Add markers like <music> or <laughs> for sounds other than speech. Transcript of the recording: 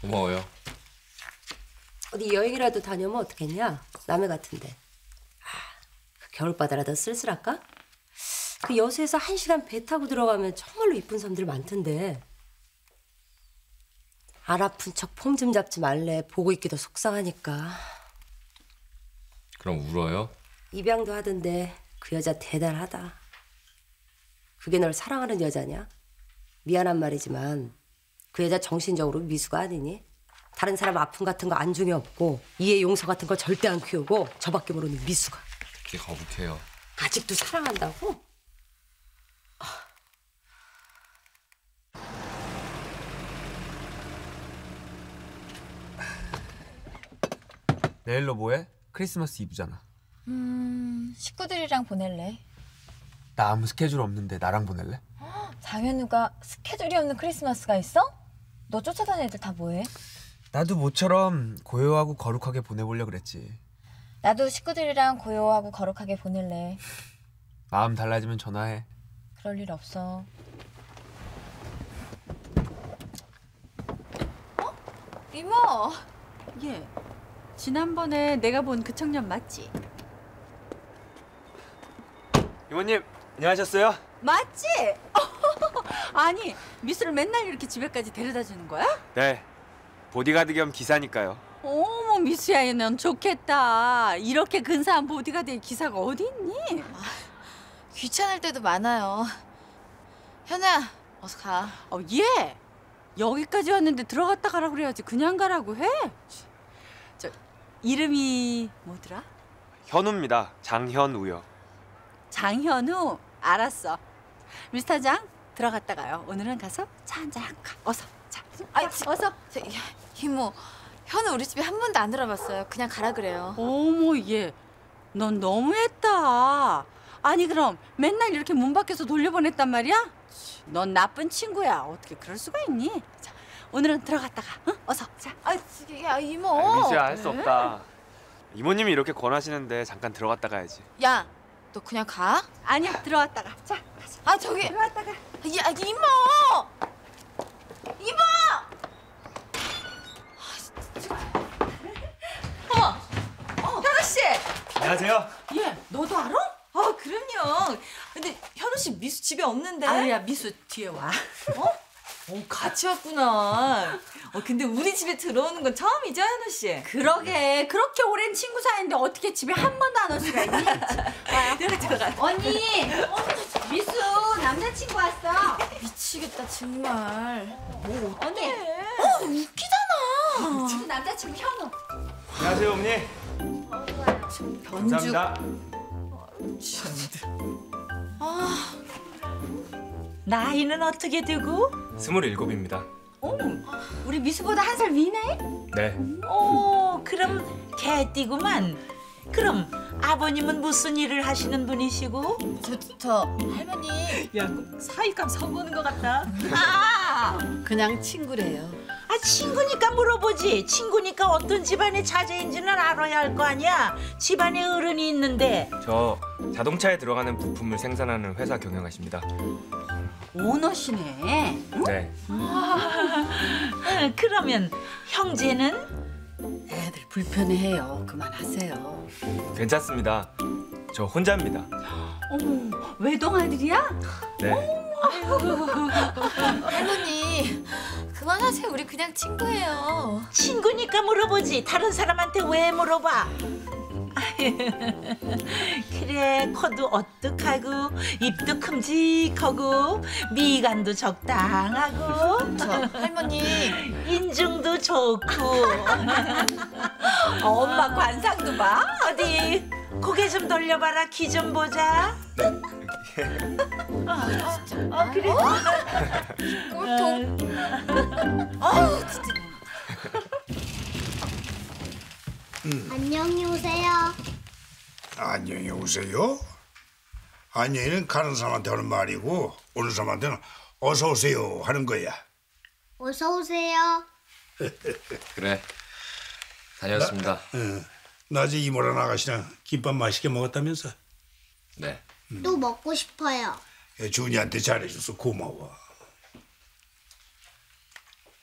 고마워요. 어디 여행이라도 다녀오면 어떻겠냐? 남해 같은데. 아, 그 겨울바다라도 쓸쓸할까? 그 여수에서 한 시간 배 타고 들어가면 정말로 이쁜 섬들 많던데. 안 아픈 척 폼 좀 잡지 말래. 보고 있기도 속상하니까. 그럼 울어요? 입양도 하던데 그 여자 대단하다. 그게 널 사랑하는 여자냐? 미안한 말이지만 그 여자 정신적으로 미수가 아니니? 다른 사람 아픔 같은 거 안중에 없고 이해 용서 같은 거 절대 안 키우고 저밖에 모르는 미수가 되게 거북해요. 아직도 사랑한다고? 내일로 뭐해? 크리스마스 이브잖아. 음, 식구들이랑 보낼래. 나 아무 스케줄 없는데 나랑 보낼래? 장현우가 스케줄이 없는 크리스마스가 있어? 너 쫓아다니는 애들 다 뭐해? 나도 모처럼 고요하고 거룩하게 보내보려 그랬지. 나도 식구들이랑 고요하고 거룩하게 보낼래. 마음 달라지면 전화해. 그럴 일 없어. 어? 이모! 예. 지난번에 내가 본 그 청년 맞지? 이모님 안녕하셨어요? 맞지? <laughs> 아니 미수를 맨날 이렇게 집에까지 데려다 주는 거야? 네. 보디가드 겸 기사니까요. 어머 미수야 얘는 좋겠다. 이렇게 근사한 보디가드의 기사가 어디 있니? 귀찮을 때도 많아요. 현우야, 어서 가. 어, 얘 여기까지 왔는데 들어갔다 가라 그래야지 그냥 가라고 해? 저 이름이 뭐더라? 현우입니다. 장현우요. 장현우 알았어. 미스터 장 들어갔다 가요. 오늘은 가서 차 한잔 가. 어서 자, 아이, 어서. 저, 야, 이모, 현우 우리 집에 한 번도 안 들어봤어요. 그냥 가라 그래요. 어머 얘, 넌 너무했다. 아니 그럼 맨날 이렇게 문 밖에서 돌려보냈단 말이야? 치, 넌 나쁜 친구야. 어떻게 그럴 수가 있니? 자, 오늘은 들어갔다가 응? 어서 자. 아, 야, 이모. 민수야 할 수 없다. 이모님이 이렇게 권하시는데 잠깐 들어갔다 가야지. 야, 너 그냥 가? 아니야 들어갔다가 자 가자. 아, 저기. 들어갔다가. 야, 이모! 이모! <laughs> 현우 씨! 안녕하세요. 예, 너도 알아? 아, 그럼요. 근데 현우 씨 미수 집에 없는데. 아유야 미수 뒤에 와. 어, 같이 왔구나. 어, 근데 우리 집에 들어오는 건 처음이죠, 현우 씨? 그러게 그렇게 오랜 친구 사이인데 어떻게 집에 한 번도 안 올 수가 있니? <laughs> 들어가. 언니, 미수 남자친구 왔어. 미치겠다, 정말. 뭐 언니, 어, 웃기잖아. 지금 남자친구 현우. 안녕하세요, 어머니. 변주. 아, 나이는 어떻게 되고? 스물일곱입니다. 우리 미수보다 한 살 위네? 네. 오, 그럼 개띠구만. 그럼 아버님은 무슨 일을 하시는 분이시고? 저, 저, 할머니. 야, 사위감 선보는 것 같다. 그냥 친구래요. 아, 친구니까 물어보지. 친구니까 어떤 집안의 자제인지는 알아야 할 거 아니야. 집안에 어른이 있는데. 저 자동차에 들어가는 부품을 생산하는 회사 경영하십니다. 오너시네. 네. 어, 그러면 형제는? 애들 불편해해요. 그만하세요. 괜찮습니다. 저 혼자입니다. 어머, 외동 아들이야? 네. 할머니. 그만하세요. 우리 그냥 친구예요. 친구니까 물어보지. 다른 사람한테 왜 물어봐? <laughs> 그래, 코도 어떡하고, 입도 큼직하고, 미간도 적당하고, 저, 할머니. <laughs> 인중도 좋고. <laughs> 엄마 관상도 봐. 어디 고개 좀 돌려봐라 키 좀 보자. 아, 그래? 꼴통. 아우, 진짜. 안녕히 오세요. 안녕히 오세요. 안녕히는 가는 사람한테 하는 말이고 오는 사람한테는 어서 오세요 하는 거야. 어서 오세요. 그래. 다녔습니다. 응. 낮에 이모랑 아가씨랑 김밥 맛있게 먹었다면서? 네. 또 먹고 싶어요. 예, 준이한테 잘해줘서 고마워.